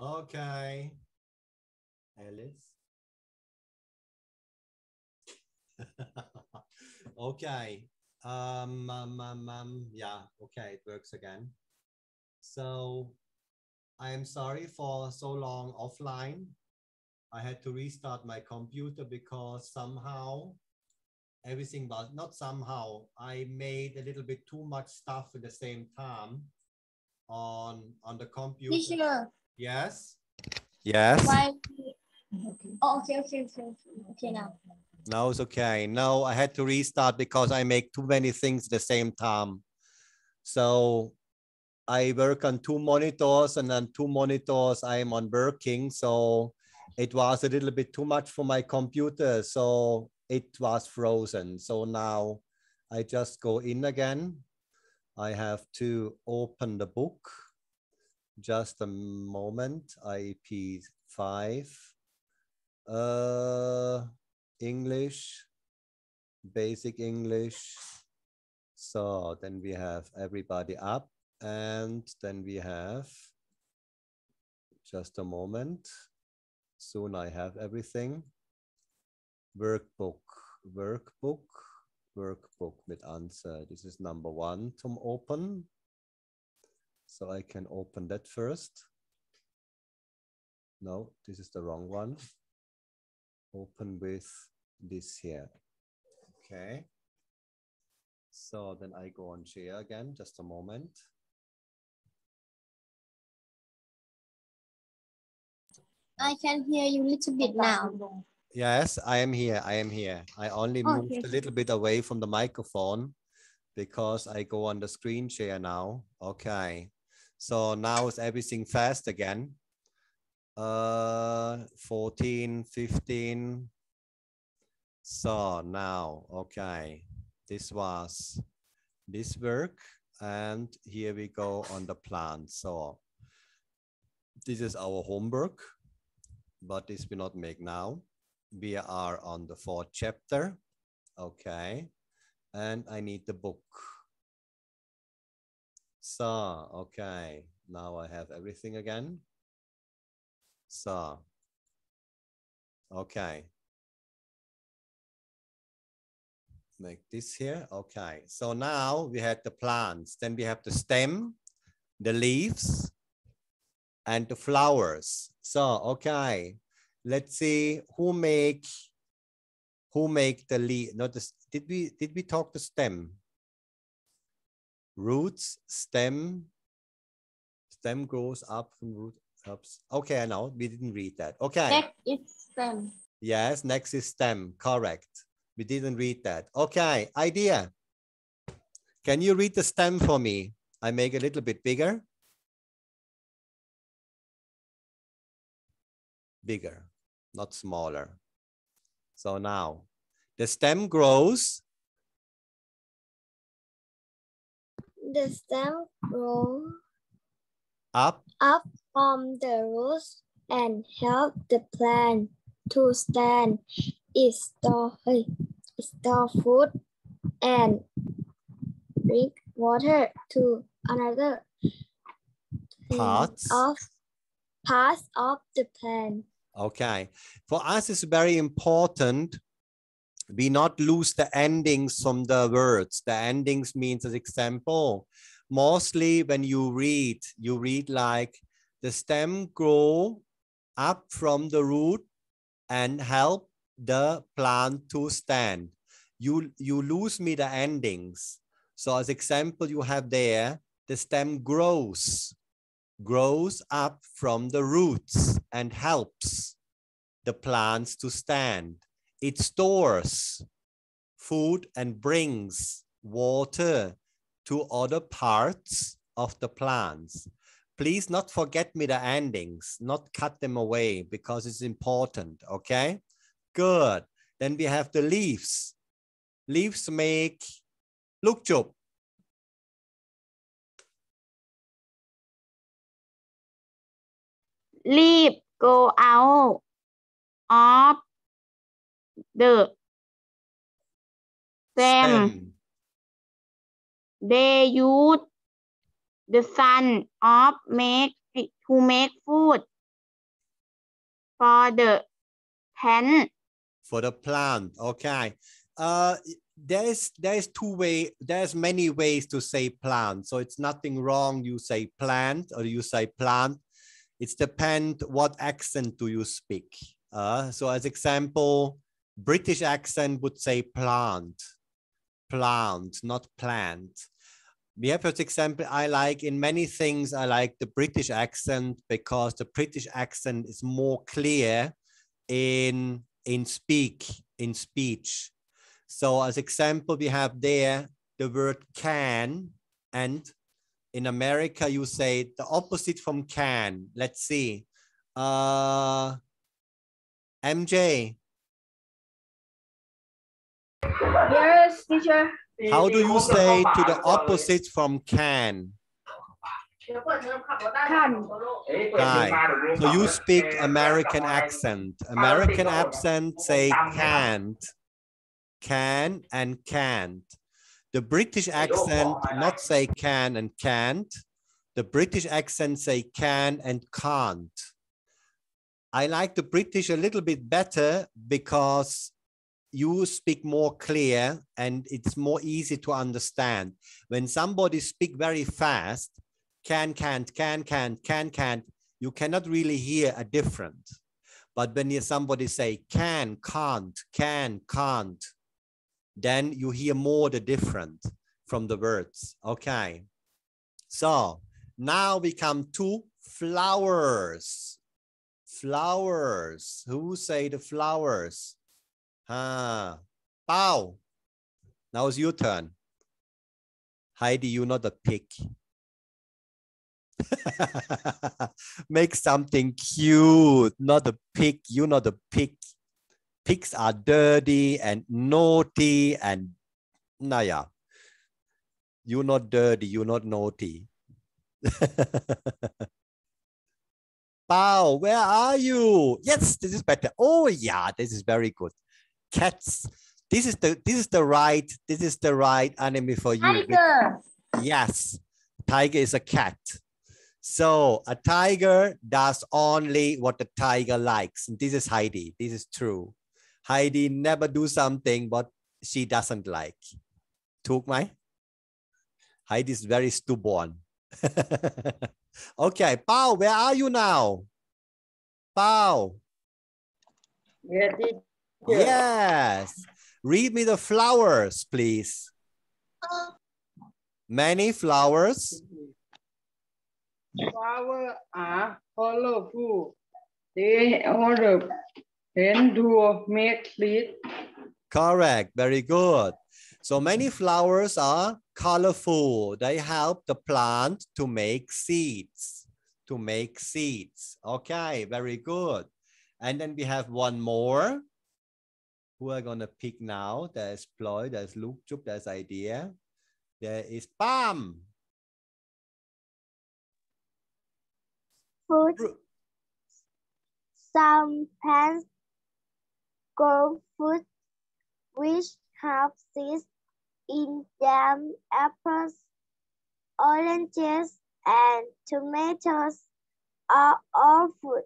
Okay. Alice. okay. Um, um, um, um, yeah, okay, it works again. So I am sorry for so long offline. I had to restart my computer because somehow everything was not somehow I made a little bit too much stuff at the same time on on the computer. Teacher, Yes. Yes. why? Oh, okay, okay, okay, okay, okay now. No, it's okay. No, I had to restart because I make too many things at the same time. So I work on two monitors and on two monitors I am on working. So it was a little bit too much for my computer. So it was frozen. So now I just go in again. I have to open the book. Just a moment. IEP 5. Uh, English, basic English. So then we have everybody up and then we have just a moment. Soon I have everything. Workbook, workbook, workbook with answer. This is number one to open. So I can open that first. No, this is the wrong one. Open with this here. Okay. So then I go on share again, just a moment. I can hear you a little bit now. Yes, I am here. I am here. I only Oh, moved yes. a little bit away from the microphone because I go on the screen share now. Okay. So now is everything fast again. Uh, 14, 15. So now, okay. This was this work. And here we go on the plan. So this is our homework, but this we not make now we are on the fourth chapter. Okay. And I need the book. So, okay. Now I have everything again. So, okay. Make this here. Okay. So now we had the plants. Then we have the stem, the leaves, and the flowers. So, okay let's see who make who make the leaf not the did we did we talk the stem roots stem stem grows up from root ups okay i know we didn't read that. Okay. Next is stem. yes next is stem correct. We didn't read that. Okay idea. Can you read the stem for me? I make a little bit bigger. Bigger not smaller. So now the stem grows The stem grows up up from the roots and help the plant to stand. It store, store food and drink water to another Parts. of parts of the plant. Okay. For us, it's very important we not lose the endings from the words. The endings means, as example, mostly when you read, you read like the stem grow up from the root and help the plant to stand. You, you lose me the endings. So as example, you have there, the stem grows, grows up from the roots and helps the plants to stand. It stores food and brings water to other parts of the plants. Please not forget me the endings, not cut them away because it's important, okay? Good. Then we have the leaves. Leaves make, รีบ go out of the stem. they use the sun of make to make food for the plant. for the plant. Okay. Uh, there's there's two way there's many ways to say plant. So it's nothing wrong. You say plant or you say plant. It's depend what accent do you speak. Uh, so as example, British accent would say plant, plant, not plant. Have, for example, I like in many things, I like the British accent because the British accent is more clear in in speak in speech. So as example we have there the word can and in america you say the opposite from can. Let's see. Uh mj Yes, teacher. how do you say to the opposite from can? Can. so you speak american accent. American accent say can't. Can and can't. The british accent not say can and can't. The british accent say can and can't. I like the british a little bit better because you speak more clear and it's more easy to understand. When somebody speak very fast can can't can can can can't you cannot really hear a difference. But when somebody say can can't can can't then you hear more the different from the words. Okay. So now we come to flowers. Flowers. Who say the flowers ah Bao. now it's your turn heidi you not a pig Make something cute, not a pig. You're not a pig. Pigs are dirty and naughty and naya. You're not dirty, you're not naughty. Bao, where are you? Yes, this is better. Oh yeah, this is very good cats. This is the this is the right this is the right anime for you. Tiger. Yes, tiger is a cat. So a tiger does only what the tiger likes. And this is Heidi. This is true. Heidi never do something what she doesn't like. Took my Heidi is very stubborn. okay, Pao, where are you now? Pao. Yeah, Yes. Yes. Read me the flowers, please. Many flowers. Flowers are colorful. They order pen to make trees. Correct. Very good. So many flowers are colorful. They help the plant to make seeds. To make seeds. Okay, very good. And then we have one more. Who are gonna pick now? There's Ploy, there's Luke Chup, there's Idea. There is Palm. Fruit. Fruit. Some plants grow fruit which have seeds in them. Apples, oranges, and tomatoes are all fruit.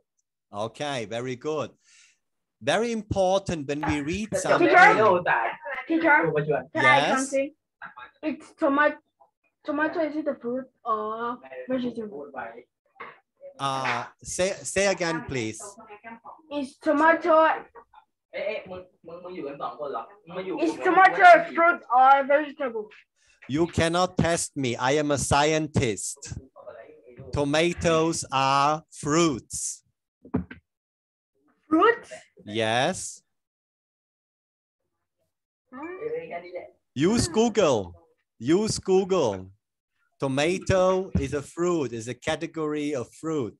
Okay, very good. Very important when we read something. Teacher, oh, teacher oh, can yes? I something? It's tomato. Tomato is it a fruit or vegetable? Uh, say say again, please. Is tomato is tomato a fruit or a vegetable? You cannot test me. I am a scientist. Tomatoes are fruits. Fruits? Yes. Use Google. Use Google. Tomato is a fruit, is a category of fruit.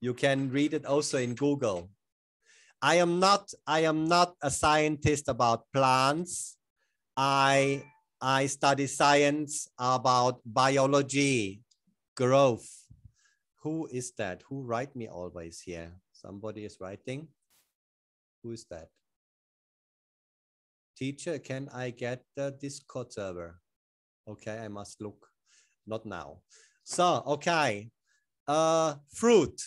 You can read it also in Google. I am not, I am not a scientist about plants. I, I study science about biology, growth. Who is that? Who write me always here? Somebody is writing. Who is that? Teacher, can I get the Discord server? Okay, I must look. Not now. So, okay. Uh, fruit.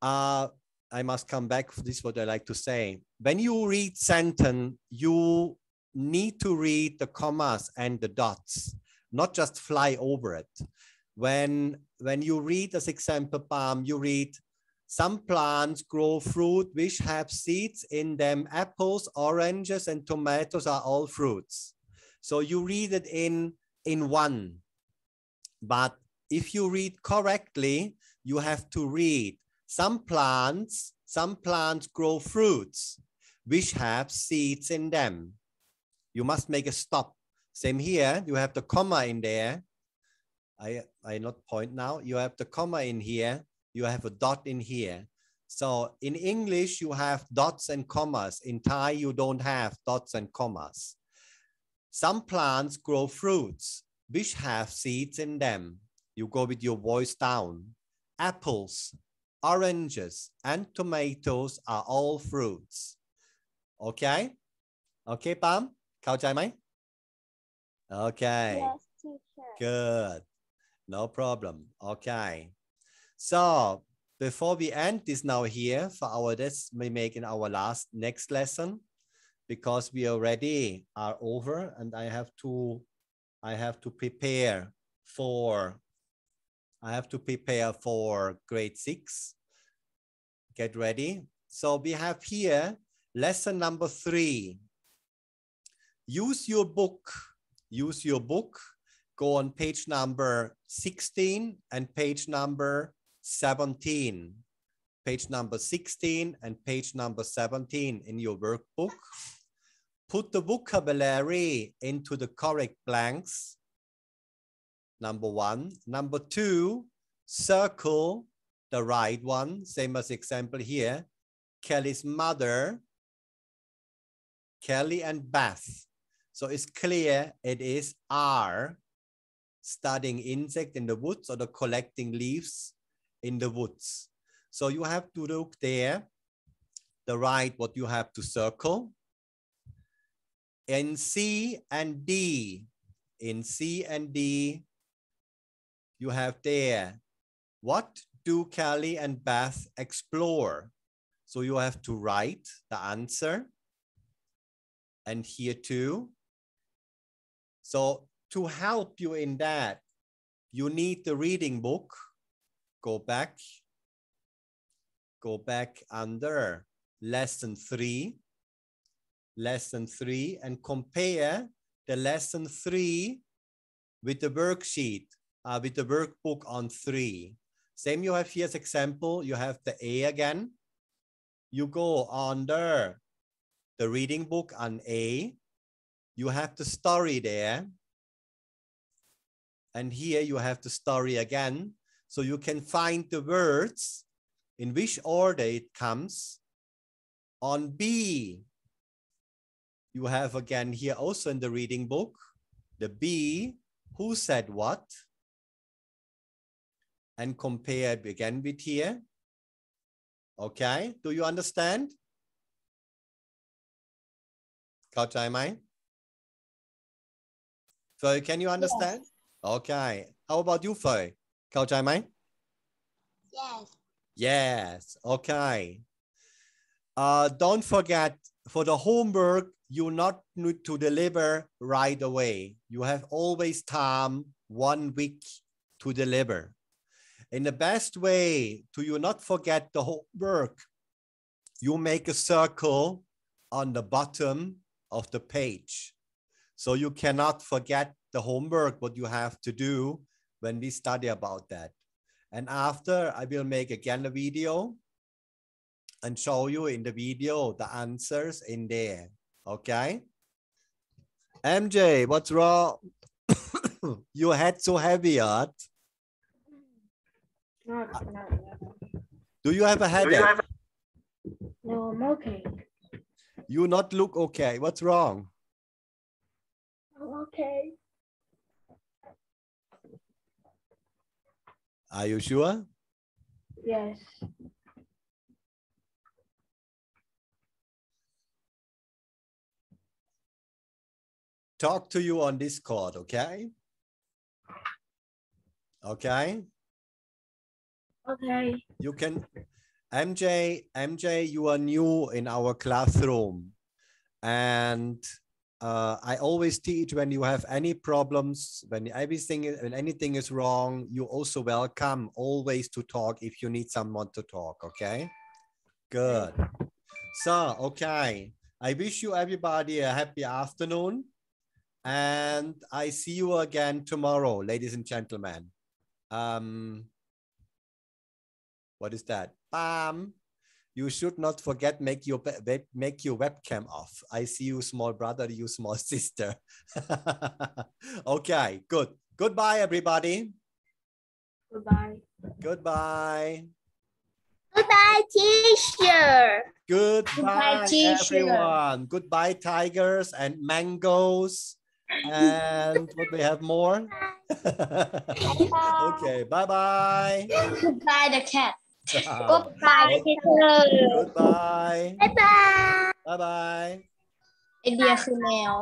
Uh, I must come back. This is what I like to say. When you read sentence, you need to read the commas and the dots, not just fly over it. When, when you read as example palm, you read some plants grow fruit which have seeds in them. Apples, oranges, and tomatoes are all fruits. So you read it in, in one. But if you read correctly, you have to read some plants, some plants grow fruits which have seeds in them. You must make a stop. Same here, you have the comma in there. I, I not point now. You have the comma in here You have a dot in here. So in English, you have dots and commas. In Thai, you don't have dots and commas. Some plants grow fruits which have seeds in them. You go with your voice down. Apples, oranges, and tomatoes are all fruits. Okay? Okay, Pam? เข้าใจไหม Okay. Yes, teacher. Good. No problem. Okay. So before we end this now here for our this we make in our last next lesson because we already are over and I have to I have to prepare for I have to prepare for grade six. Get ready. So we have here lesson number three. Use your book. Use your book. Go on page number 16 and page number 17. Page number 16 and page number 17 in your workbook. Put the vocabulary into the correct blanks. Number one. Number two, circle the right one. Same as example here. Kelly's mother, Kelly and Beth. So it's clear it is R studying insect in the woods or the collecting leaves in the woods. So you have to look there, the right, what you have to circle. In C and D, in C and D, you have there, what do Kelly and Beth explore? So you have to write the answer. And here too. So to help you in that, you need the reading book. Go back. Go back under lesson three. Lesson three and compare the lesson three with the worksheet, uh, with the workbook on three. Same you have here as example, you have the A again. You go under the reading book on A. You have the story there. And here you have the story again. So you can find the words in which order it comes. On B, you have again here also in the reading book, the B, who said what, and compare again with here. Okay, do you understand? Kautai So can you understand? Yes. Okay. How about you, Foy? เข้าใจไหม Yes. Yes. Okay. Uh, don't forget for the homework, you not need to deliver right away. You have always time, one week to deliver. In the best way to you not forget the homework, you make a circle on the bottom of the page. So you cannot forget the homework, what you have to do when we study about that. And after I will make again a video and show you in the video the answers in there. Okay. MJ, what's wrong? Your head so heavy, Art. Not, not, Do you have a headache? no, I'm okay. You not look okay. What's wrong? I'm okay. Are you sure? Yes. Talk to you on Discord, okay? Okay. Okay. You can, MJ, MJ, you are new in our classroom. And uh, I always teach when you have any problems, when everything, when anything is wrong, you also welcome always to talk if you need someone to talk. Okay. Good. So, okay. I wish you everybody a happy afternoon. And I see you again tomorrow, ladies and gentlemen. Um, what is that? Bam. You should not forget make your web, make your webcam off. I see you, small brother. You, small sister. okay, good. Goodbye, everybody. Goodbye. Goodbye. Goodbye, teacher. Goodbye, teacher. everyone. Goodbye, tigers and mangoes. And what we have more? okay, bye bye. Goodbye, the cat. Goodbye teacher Goodbye Bye bye Bye bye ายไอเดียคือแมว